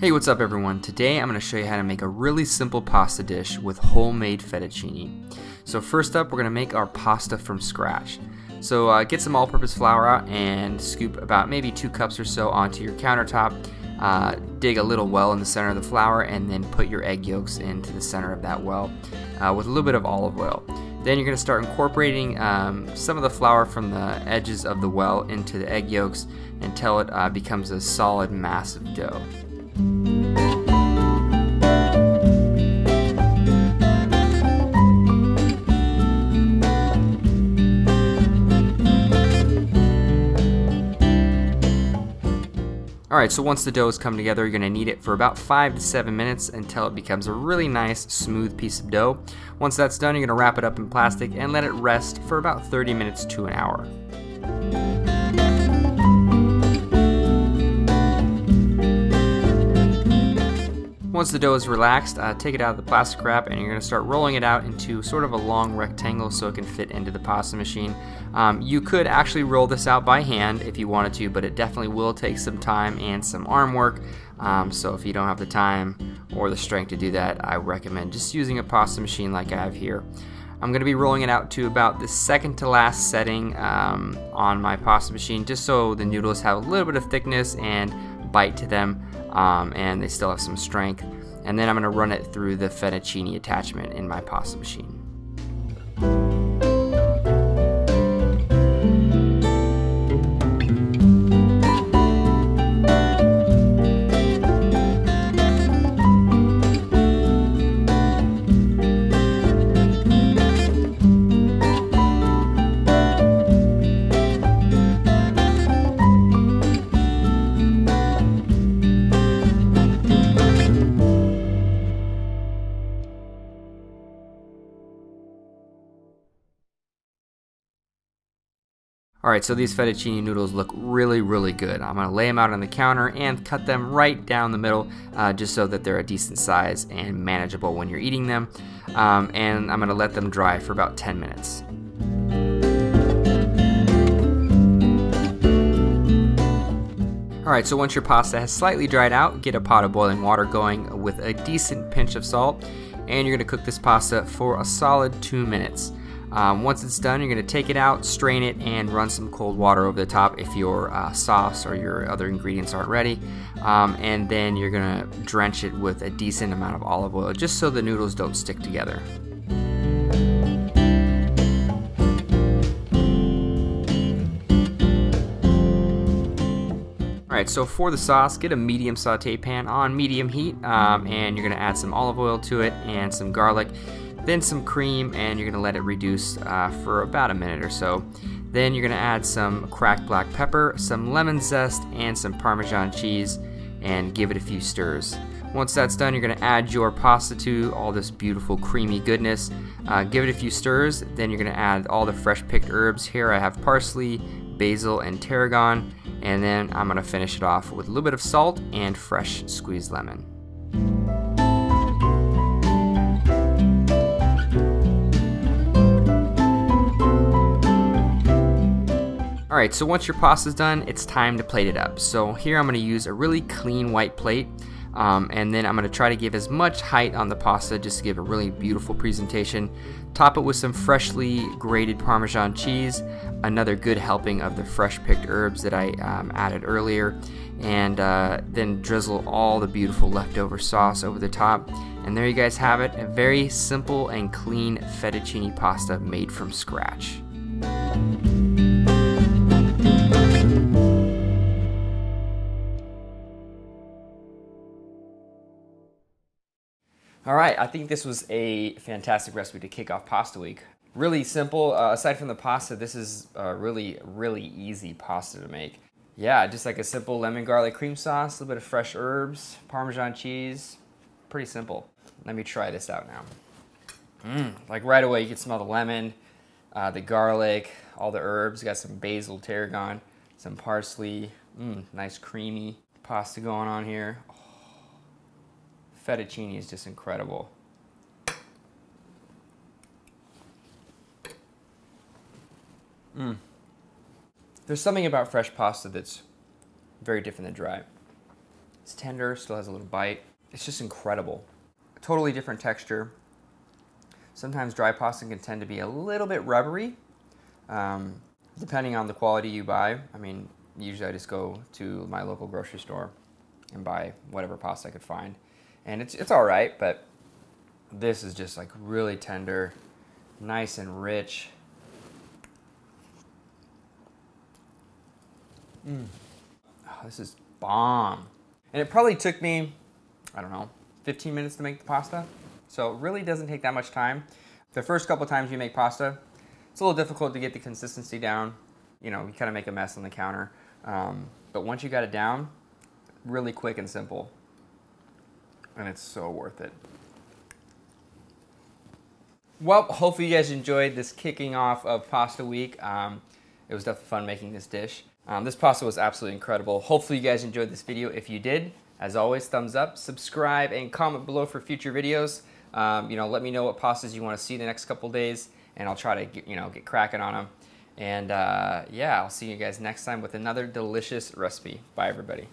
Hey, what's up everyone? Today I'm going to show you how to make a really simple pasta dish with homemade fettuccine. So first up, we're going to make our pasta from scratch. So uh, get some all-purpose flour out and scoop about maybe two cups or so onto your countertop. Uh, dig a little well in the center of the flour and then put your egg yolks into the center of that well uh, with a little bit of olive oil. Then you're going to start incorporating um, some of the flour from the edges of the well into the egg yolks until it uh, becomes a solid mass of dough. Alright, so once the dough has come together, you're going to knead it for about 5 to 7 minutes until it becomes a really nice, smooth piece of dough. Once that's done, you're going to wrap it up in plastic and let it rest for about 30 minutes to an hour. Once the dough is relaxed, uh, take it out of the plastic wrap and you're going to start rolling it out into sort of a long rectangle so it can fit into the pasta machine. Um, you could actually roll this out by hand if you wanted to, but it definitely will take some time and some arm work. Um, so if you don't have the time or the strength to do that, I recommend just using a pasta machine like I have here. I'm going to be rolling it out to about the second to last setting um, on my pasta machine just so the noodles have a little bit of thickness and bite to them um, and they still have some strength. And then I'm going to run it through the fettuccine attachment in my pasta machine. Alright, so these fettuccine noodles look really, really good. I'm going to lay them out on the counter and cut them right down the middle uh, just so that they're a decent size and manageable when you're eating them. Um, and I'm going to let them dry for about 10 minutes. Alright, so once your pasta has slightly dried out, get a pot of boiling water going with a decent pinch of salt, and you're going to cook this pasta for a solid two minutes. Um, once it's done, you're going to take it out, strain it, and run some cold water over the top if your uh, sauce or your other ingredients aren't ready. Um, and then you're going to drench it with a decent amount of olive oil just so the noodles don't stick together. Alright, so for the sauce, get a medium saute pan on medium heat, um, and you're going to add some olive oil to it and some garlic then some cream, and you're gonna let it reduce uh, for about a minute or so. Then you're gonna add some cracked black pepper, some lemon zest, and some Parmesan cheese, and give it a few stirs. Once that's done, you're gonna add your pasta to all this beautiful creamy goodness. Uh, give it a few stirs, then you're gonna add all the fresh picked herbs. Here I have parsley, basil, and tarragon, and then I'm gonna finish it off with a little bit of salt and fresh squeezed lemon. Alright, so once your pasta's done, it's time to plate it up. So here I'm going to use a really clean white plate. Um, and then I'm going to try to give as much height on the pasta just to give a really beautiful presentation. Top it with some freshly grated Parmesan cheese, another good helping of the fresh picked herbs that I um, added earlier, and uh, then drizzle all the beautiful leftover sauce over the top. And there you guys have it, a very simple and clean fettuccine pasta made from scratch. All right, I think this was a fantastic recipe to kick off pasta week. Really simple, uh, aside from the pasta, this is a really, really easy pasta to make. Yeah, just like a simple lemon garlic cream sauce, a little bit of fresh herbs, Parmesan cheese, pretty simple. Let me try this out now. Mmm, like right away you can smell the lemon, uh, the garlic, all the herbs. Got some basil, tarragon, some parsley. Mmm, nice creamy pasta going on here fettuccine is just incredible. Mm. There's something about fresh pasta that's very different than dry. It's tender, still has a little bite. It's just incredible. Totally different texture. Sometimes dry pasta can tend to be a little bit rubbery, um, depending on the quality you buy. I mean, usually I just go to my local grocery store and buy whatever pasta I could find. And it's, it's all right, but this is just like really tender, nice and rich. Mm. Oh, this is bomb. And it probably took me, I don't know, 15 minutes to make the pasta. So it really doesn't take that much time. The first couple times you make pasta, it's a little difficult to get the consistency down. You know, you kind of make a mess on the counter. Um, but once you got it down, really quick and simple. And it's so worth it. Well, hopefully you guys enjoyed this kicking off of Pasta Week. Um, it was definitely fun making this dish. Um, this pasta was absolutely incredible. Hopefully you guys enjoyed this video. If you did, as always, thumbs up, subscribe, and comment below for future videos. Um, you know, let me know what pastas you want to see the next couple days, and I'll try to get, you know get cracking on them. And uh, yeah, I'll see you guys next time with another delicious recipe. Bye, everybody.